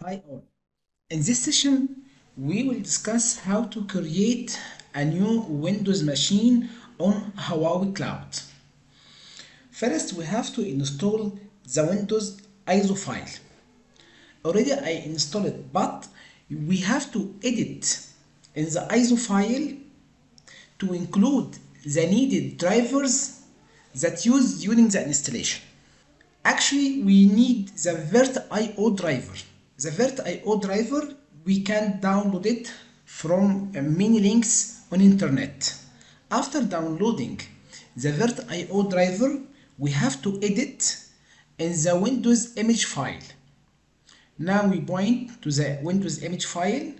Hi all. In this session, we will discuss how to create a new Windows machine on Huawei Cloud. First, we have to install the Windows ISO file. Already I installed it, but we have to edit in the ISO file to include the needed drivers that used during the installation. Actually, we need the VirtIO driver. The VirtIO driver, we can download it from uh, many links on internet. After downloading the VirtIO driver, we have to edit in the Windows image file. Now we point to the Windows image file,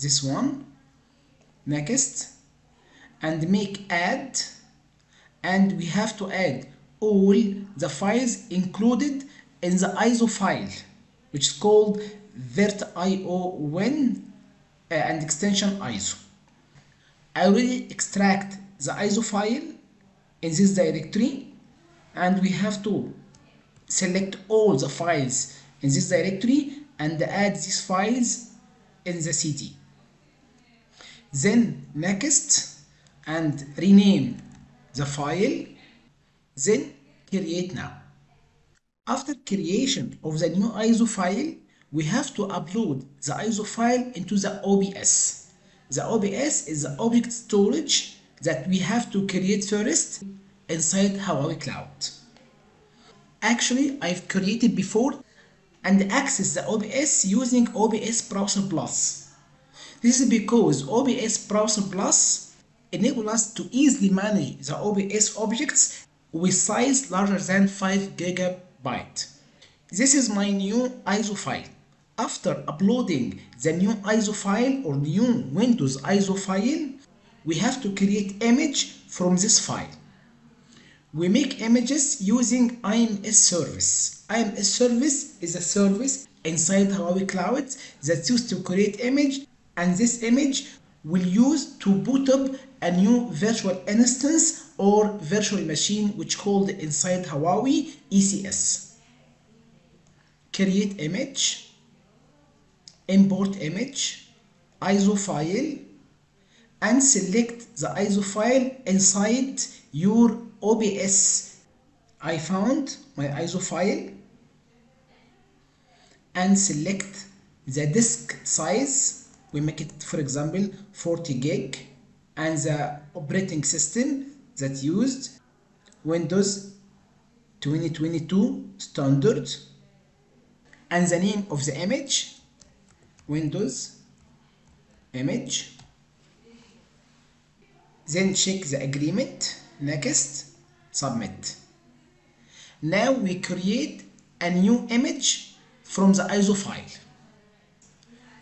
this one, next, and make add, and we have to add all the files included in the ISO file, which is called VirtIO win uh, and extension ISO. I already extract the ISO file in this directory and we have to select all the files in this directory and add these files in the CD. Then next and rename the file then create now. After creation of the new ISO file, we have to upload the ISO file into the OBS. The OBS is the object storage that we have to create first inside Huawei Cloud. Actually, I've created before and access the OBS using OBS Browser Plus. This is because OBS Browser Plus enable us to easily manage the OBS objects with size larger than 5 gigabyte. This is my new ISO file. After uploading the new ISO file or new Windows ISO file, we have to create image from this file. We make images using IMS service. IMS service is a service inside Huawei Cloud that's used to create image and this image will use to boot up a new virtual instance or virtual machine which called inside Huawei ECS. Create image, import image, ISO file, and select the ISO file inside your OBS. I found my ISO file and select the disk size. We make it, for example, 40 gig and the operating system that used Windows 2022 standard and the name of the image Windows image then check the agreement next submit. Now we create a new image from the ISO file.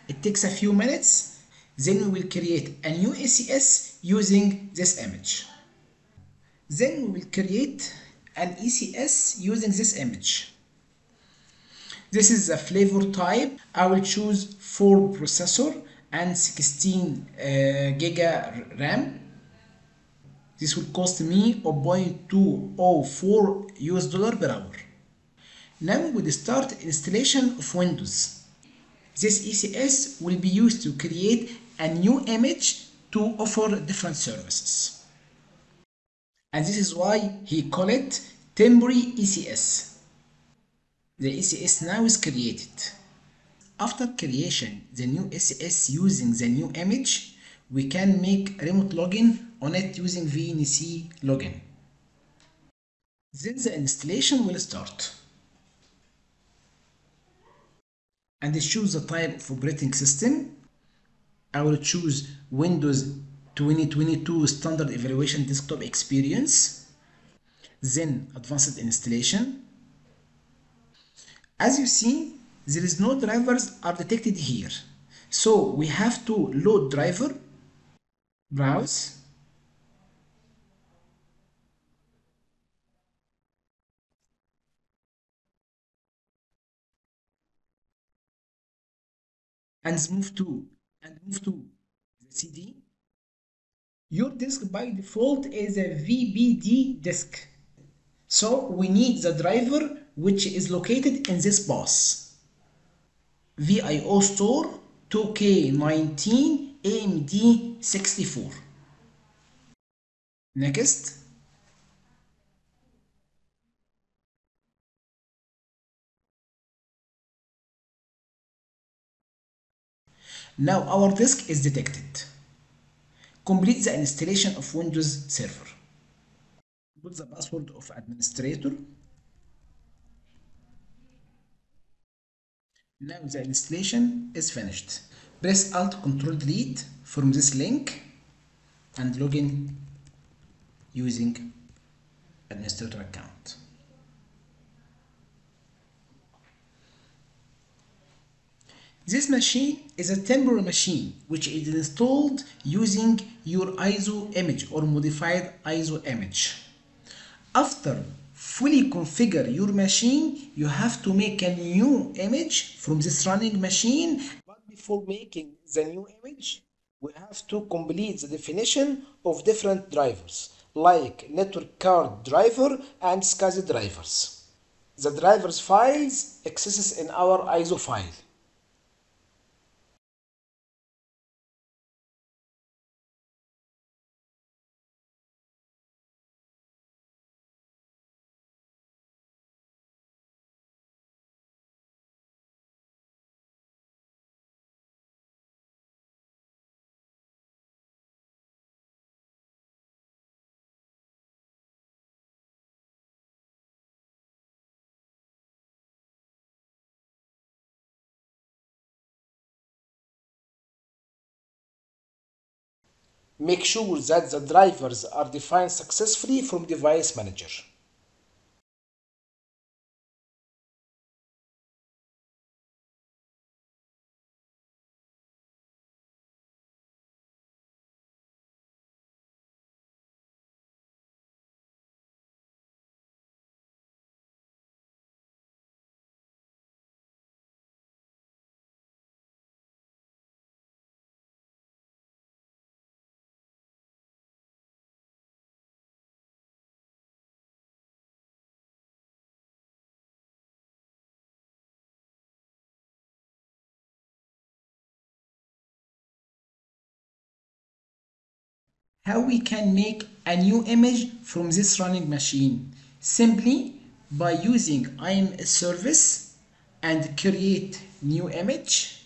It takes a few minutes then we will create a new ECS using this image then we will create an ECS using this image. This is the flavor type. I will choose 4 processor and 16 uh, giga RAM. This will cost me 0.204 US dollar per hour. Now we will start installation of Windows. This ECS will be used to create a new image to offer different services and this is why he call it temporary ECS the ECS now is created. After creation the new ECS using the new image, we can make remote login on it using VNC login. Then the installation will start. And choose the type of operating system. I will choose Windows 2022 Standard Evaluation Desktop Experience. Then Advanced Installation. As you see, there is no drivers are detected here. So we have to load driver, browse, and move to and move to the CD. Your disk by default is a VBD disk. So we need the driver which is located in this bus. VIO store 2K19 AMD 64 next Now our disk is detected. Complete the installation of Windows Server. Put the password of administrator. Now the installation is finished. Press Alt Ctrl Delete from this link and login using administrator account. This machine is a temporary machine which is installed using your ISO image or modified ISO image. After fully configure your machine, you have to make a new image from this running machine. But before making the new image, we have to complete the definition of different drivers like network card driver and SCSI drivers. The drivers files exists in our ISO file. Make sure that the drivers are defined successfully from Device Manager. How we can make a new image from this running machine? Simply by using IM service and create new image.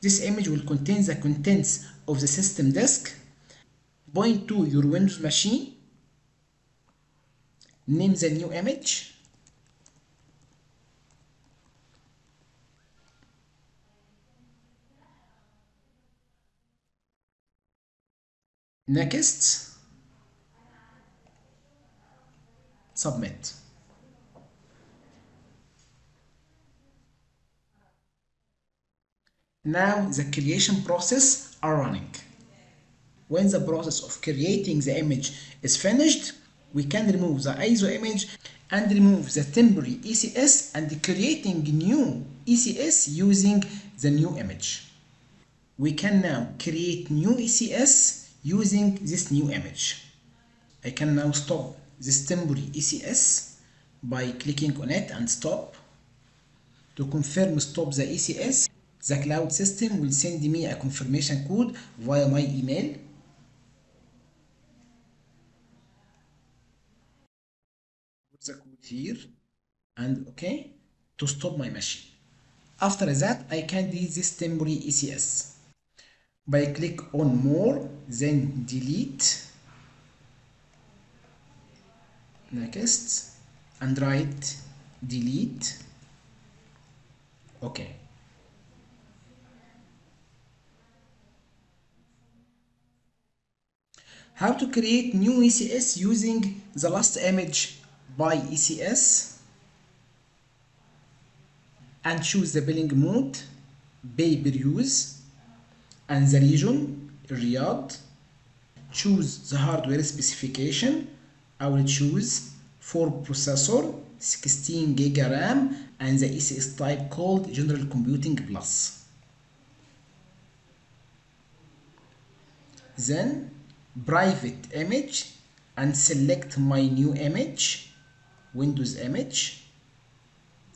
This image will contain the contents of the system disk. Point to your Windows machine. Name the new image. Next, submit. Now the creation process are running. When the process of creating the image is finished, we can remove the ISO image and remove the temporary ECS and creating new ECS using the new image. We can now create new ECS using this new image. I can now stop this temporary ECS by clicking on it and stop. To confirm stop the ECS, the cloud system will send me a confirmation code via my email. Put the code here and OK to stop my machine. After that, I can delete this temporary ECS by click on more then delete. Next. And write delete. Okay. How to create new ECS using the last image by ECS and choose the billing mode pay per use and the region Riyadh choose the hardware specification. I will choose 4 processor 16 giga RAM and the ECS type called General Computing Plus. Then private image and select my new image Windows image.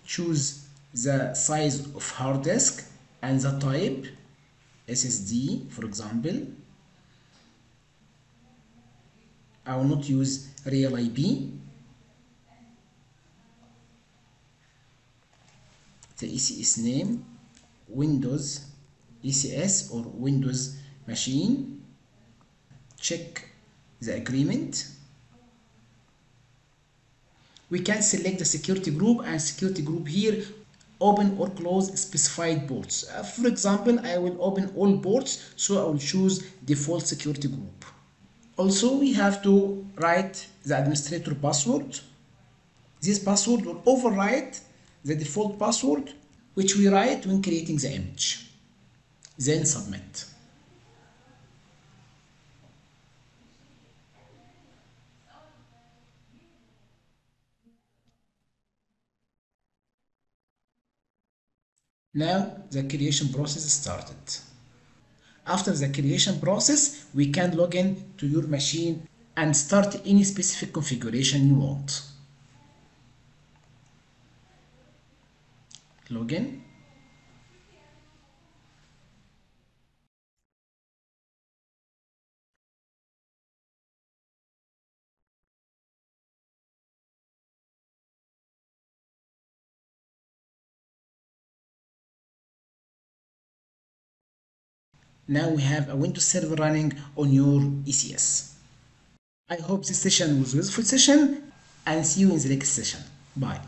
Choose the size of hard disk and the type SSD for example. I will not use real IP the ECS name Windows ECS or Windows machine. Check the agreement. We can select the security group and security group here open or close specified ports uh, for example I will open all ports so I will choose default security group. Also we have to write the administrator password. This password will overwrite the default password which we write when creating the image. Then submit Now the creation process started. After the creation process, we can log in to your machine and start any specific configuration you want. Login. Now we have a Windows server running on your ECS. I hope this session was a useful session and see you in the next session. Bye.